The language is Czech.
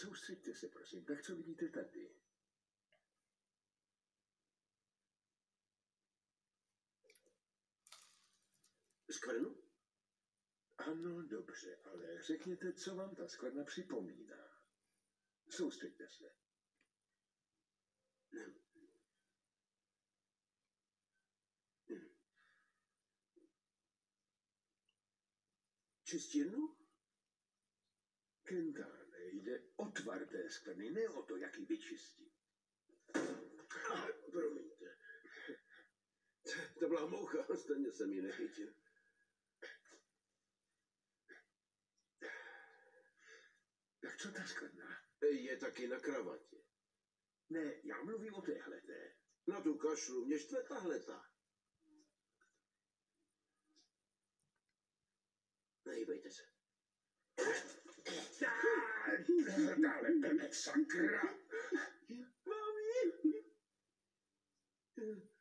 Soustřeďte se, prosím. Tak co vidíte tady? Skvrnu? Ano, dobře, ale řekněte, co vám ta skladna připomíná. Soustřeďte se. Čistírnu? Kentáne, jde o tvar té skvrny, ne o to, jak ji vyčistit. Promiňte. To byla moucha, stejně jsem ji nechytil. Tak co ta skvrna? Je taky na kravatě. Ne, já mluvím o téhleté. Na tu kašlu mě štve tahleta. Nehýbejte se. Sekarang 咪